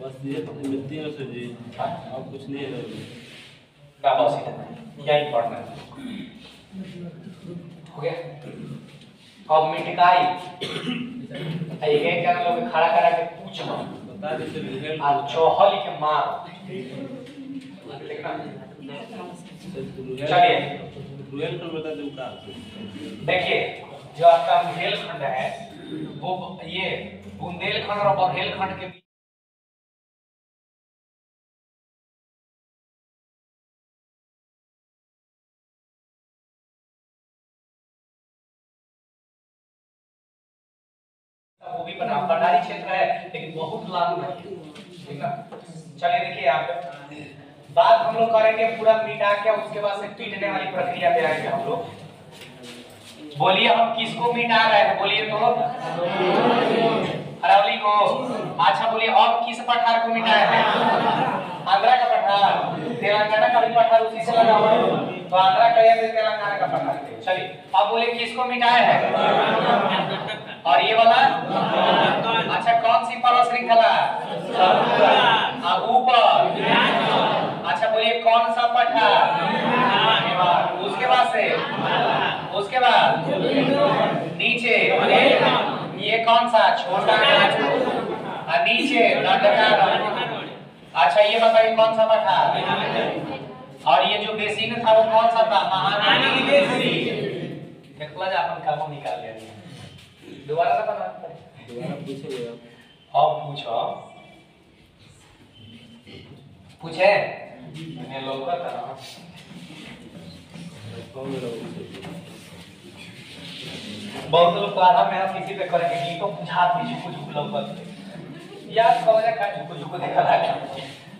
बस ये मिलती है सर जी और कुछ नहीं है बाबा सीधा यही पढ़ना है गया अब मिटकाई एक जन लोग खड़ा करा के पूछ लो बता दे सर आ चौहल के मार चलिए। रुएल कर बता दे का देखिए, जो आपका बुंदेलखंड है, वो ये बुंदेलखंड और बघेलखंड के वो भी बना भंडारी क्षेत्र है, लेकिन बहुत लागू नहीं ठीक है? चलिए देखिए यहाँ पे बात हम लोग करेंगे पूरा मिटा के, उसके बाद से पीटने वाली प्रक्रिया पे आएँगे हम लोग। बोलिए हम किसको मिटा रहे हैं? बोलिए तो। अरावली को। अच्छा बोलिए अब किस पठार को मिटाए हैं? आंध्रा का पठार। तेलंगाना का भी पठार उसी से लगा हुआ है। तो आंध्रा का या तेलंगाना का पठार। चलिए, अब बोलिए किसको मिटाए हैं? और ये वाला? अच्छा कौन सी पर्व श्रृंखला? हाँ, ऊपर। अच्छा बोलिए कौन सा पठार उसके बाद से? उसके बाद? नीचे। ये कौन सा? छोटा और नीचे अच्छा ये बताइए कौन सा पठार और ये जो बेसिन था वो कौन सा था? महानदी। बेसिन। अपन काम निकाल लिया दोबारा दोबारा अब पूछो। पूछे? मैंने लोग का बहुत लोग क्लासा में हम किसी पे करेंगे। कि तो बुझा दी झुक झुक लौकत याद करो जा का झुक झुक देखा था?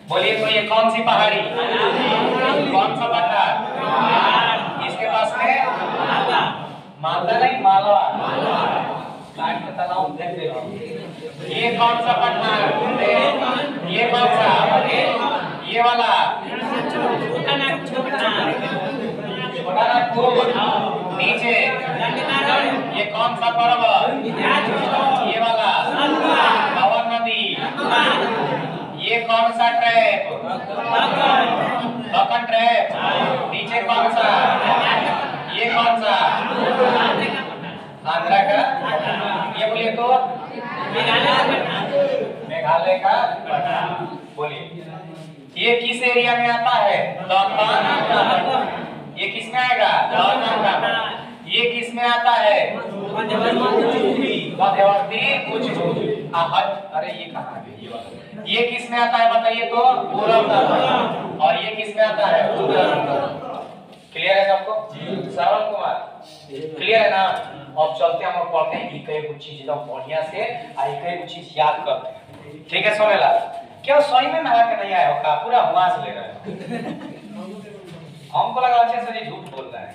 बोलिए तो ये कौन सी पहाड़ी? कौन सा पठार इसके पास में? मालदा। के देख रहे हो। ये कौन सा पठार ये कौन सा? ये वाला। नीचे। ये कौन सा पर्वत? ये वाला। पवन नदी। ये कौन सा ट्रैप? बकन ट्रैप। नीचे कौन सा? ये कौन सा? आंध्रा का? मेघालय का बोलिए। ये किस एरिया में आता है? ये किसमें आएगा? ये किसमें आता है? मध्यवर्ती। कुछ। अरे ये कहाँ है? ये ये किसमें आता है बताइए तो? पूरब और ये किसमें आता है? उत्तर क्लियर है सबको? श्रवण कुमार। क्लियर है ना? अब चलते हम पढ़ते हैं। एक एक चीज़ एकदम बढ़िया से, आ एक एक चीज़ याद करते हैं। ठीक है सोनेला क्या सही में नहा के नहीं आए हो? का पूरा हुआस ले रहे हो। हमको लगा अच्छे से झूठ बोल रहे है।